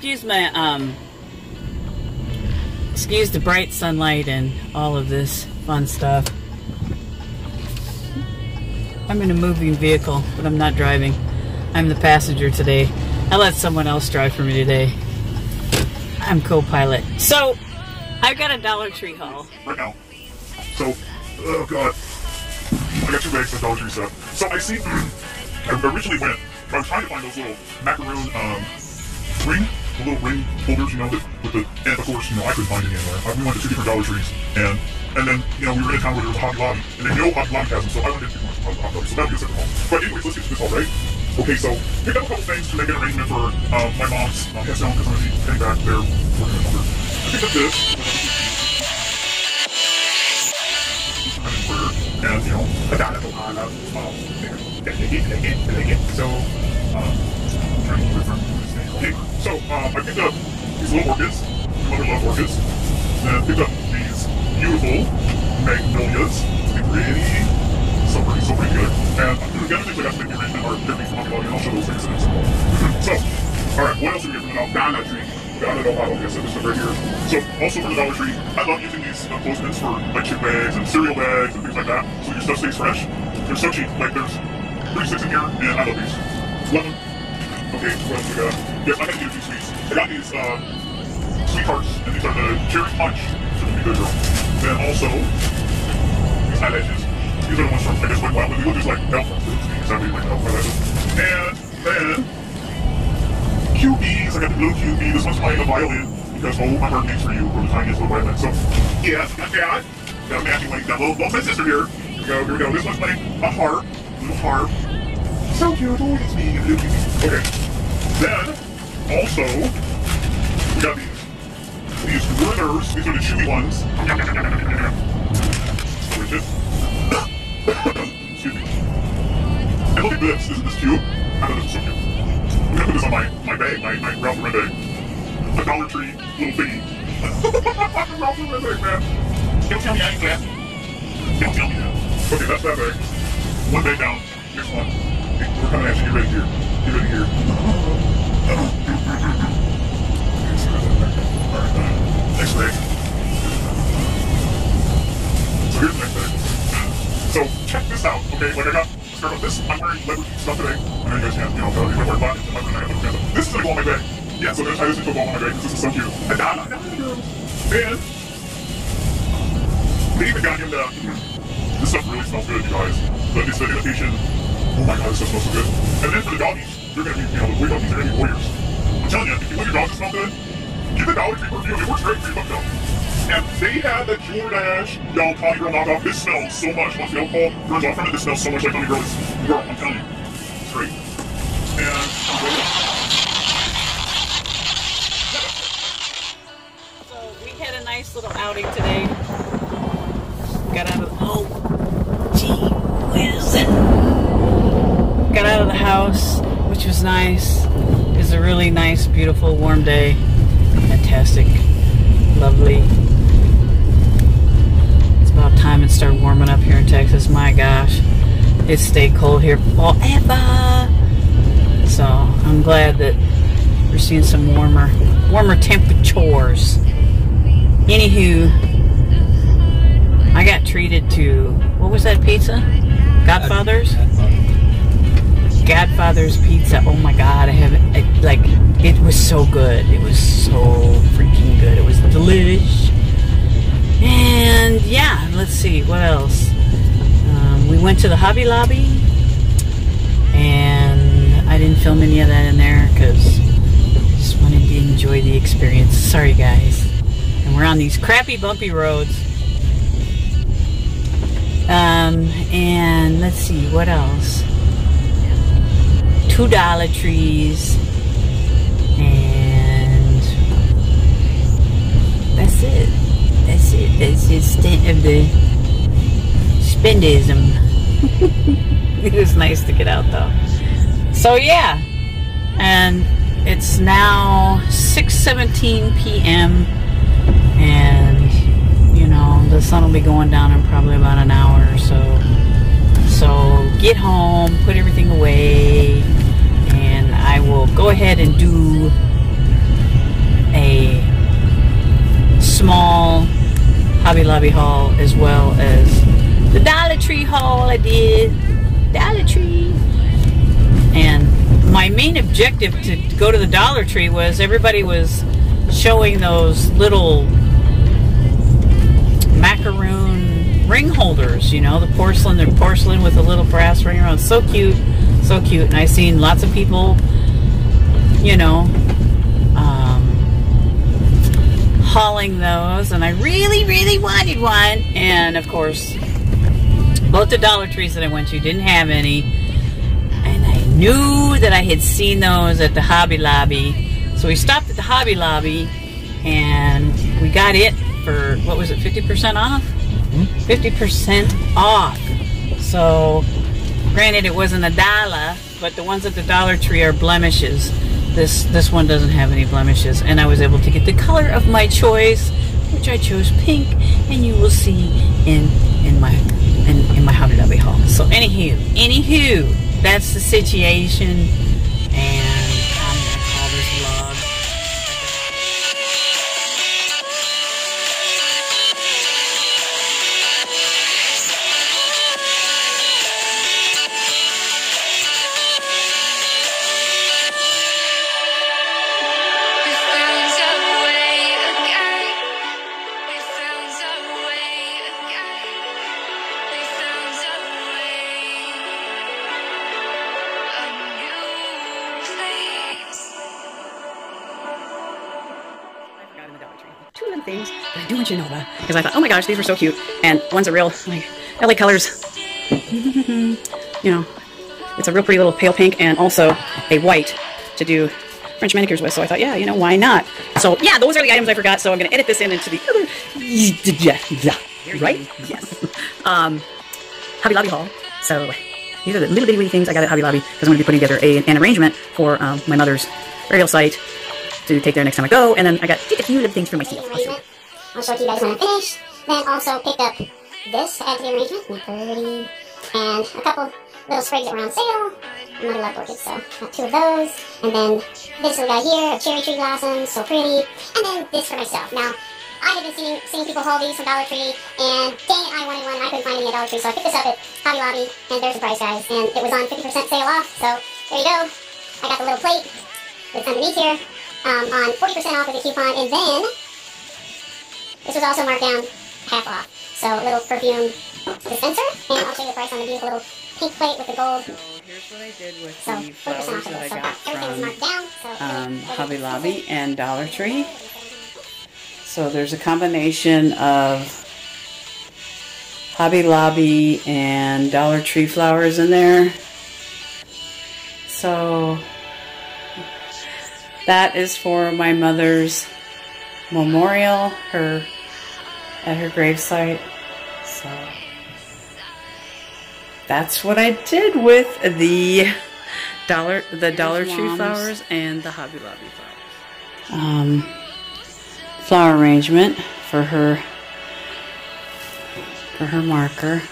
excuse my um excuse the bright sunlight and all of this fun stuff. I'm in a moving vehicle, but I'm not driving. I'm the passenger today. I let someone else drive for me today. I'm co-pilot. So, I've got a Dollar Tree haul. right now. So, oh god, I got two bags of Dollar Tree stuff. So I see, I originally went, I was trying to find those little macaroon um, ring, the little ring holders, you know, that, with the, and of course, you know, I couldn't find any anywhere. I, we went to two different Dollar Trees, and and then, you know, we were in a town where there was a Hobby Lobby, and they know Hobby Lobby has them, so I went into Hobby Lobby, so that'd be a separate haul. But anyways, let's get to this haul, right? Okay, so picked up a couple things to make an arrangement for um, my mom's um, head down because I'm going to be heading back there with her. I picked up this. and you know, I got it uh, um, so um, from. So um, I picked up these little orchids. My mother loves orchids. And I picked up these beautiful magnolias. They're pretty, so pretty, so pretty good. And the other things I got to make arrangement are different from and I'll show those things in a second. So, all right, what else did we get from the Dollar Tree? Dollar Tree. Okay, so this is right here. So also for the Dollar Tree, I love using these uh, postments for like chip bags and cereal bags and things like that. So your stuff stays fresh. They're so cheap. Like there's 36 in here, and I love these. Okay, what else we got? Yes, I get a few sweets. I got these um, sweethearts, and these are the cherry punch. So be good, girl. Then also these eyelashes. These are the ones from I guess Wild, but they look just like elf. Exactly like elf eyelashes. And then QBs. I got the blue QB. This one's playing a violin because oh my heart beats for you from the tiniest little violin. So yeah, got that. Got a matching one. Got little, little my sister here. Here we go. Here we go. This one's playing a harp. Little harp. So cute. Oh, it's me. Okay. Then also we got these these Werther's. These are the chewy ones. Delicious. Excuse me. And look at this. Isn't this cute? I thought this was so cute. I'm gonna put this on my, my bag, my, my Ralph Lauren bag. A Dollar Tree little thingy. Ralph Lauren bag, man. Don't tell me I glad. Don't tell me that. Okay, that's that bag. One bag down. Next one. We're coming at you. Ready here. Get ready here. Uh, next bag. So here's the next bag. So check this out, okay? Like I got start with this. I'm wearing leopard stuff you guys can't, you know, you wear wearing leopard pants. This is gonna go on my bag. Yeah, so I'm this into a on my bag this is so cute. And da da da And they even got him the. This stuff really smells good, you guys. But it's the imitation. Oh my god, this stuff smells so good. And then for the doggies, you're gonna be, you know, the doggies are gonna be warriors. I'm telling you, if you want your dog to smell good, get the Dollar Tree perfume. It works great for your butt. And they had the Jordache, y'all, Tommy Girl knockoff. This smells so much. Once the alcohol burns off from it, this smells so much like Tommy Girl. Girl, I'm telling you. It's great. And, um, So, we had a nice little outing today. Got out of house, which was nice. It was a really nice, beautiful, warm day. Fantastic, lovely. It's about time it started warming up here in Texas. My gosh, it stayed cold here forever. So I'm glad that we're seeing some warmer, warmer temperatures. Anywho, I got treated to what was that pizza? Godfather's. Godfather's pizza. Oh my god, I haven't I, like it was so good. It was so freaking good. It was delish. And yeah, let's see what else. Um, we went to the Hobby Lobby, and I didn't film any of that in there because just wanted to enjoy the experience. Sorry, guys. And we're on these crappy, bumpy roads. Um, and let's see what else. Two Dollar Trees, and that's it. That's it. That's the extent of the spendism. it was nice to get out though. So yeah, and it's now 6:17 p.m. and you know the sun will be going down in probably about an hour or so. So get home, put everything away, I will go ahead and do a small Hobby Lobby haul as well as the Dollar Tree haul I did. Dollar Tree. And my main objective to go to the Dollar Tree was everybody was showing those little macaroon ring holders, you know, the porcelain, the porcelain with a little brass ring around. So cute, so cute. And I seen lots of people, you know, um, hauling those, and I really, really wanted one. And of course, both the Dollar Trees that I went to didn't have any, and I knew that I had seen those at the Hobby Lobby. So we stopped at the Hobby Lobby, and we got it for what was it, 50% off? 50% off. So, granted, it wasn't a dollar, but the ones at the Dollar Tree are blemishes. This this one doesn't have any blemishes, and I was able to get the color of my choice, which I chose pink, and you will see in in my in, in my Hobby Lobby haul. So, anywho, anywho, that's the situation, and things that I do want you to know about because I thought, oh my gosh, these were so cute, and one's a real like LA colors. you know, it's a real pretty little pale pink and also a white to do French manicures with. So I thought, yeah, you know, why not? So yeah, those are the items I forgot. So I'm going to edit this in into the other. Yeah, yeah, right? Yes. um, Hobby Lobby haul. So these are the little bitty bitty things I got at Hobby Lobby because I'm going to be putting together a, an arrangement for um, my mother's burial site to take there next time I go. And then I got just a few little things for myself. I'll show you. Guys when I'm finished. Then also picked up this to the arrangement. Pretty? And a couple little sprigs that were on sale. Mother loved orchids, so got two of those. And then this little guy here, a cherry tree blossom, so pretty. And then this for myself. Now, I have been seeing, seeing people haul these from Dollar Tree, and dang it, I wanted one, and I couldn't find any at Dollar Tree, so I picked this up at Hobby Lobby, and there's the price, guys. And it was on 50% sale off, so there you go. I got the little plate that's underneath here um, on 40% off with a coupon, and then this was also marked down half off. So a little perfume dispenser, and I'll show you the price on the beautiful little pink plate with the gold. So here's what I did with So the 40% flowers off of that I. So got from down. So um, Hobby Lobby and Dollar Tree. So there's a combination of Hobby Lobby and Dollar Tree flowers in there. So that is for my mother's memorial, her at her gravesite. So that's what I did with the dollar the Dollar Tree flowers and the Hobby Lobby flowers. Um, flower arrangement for her for her marker.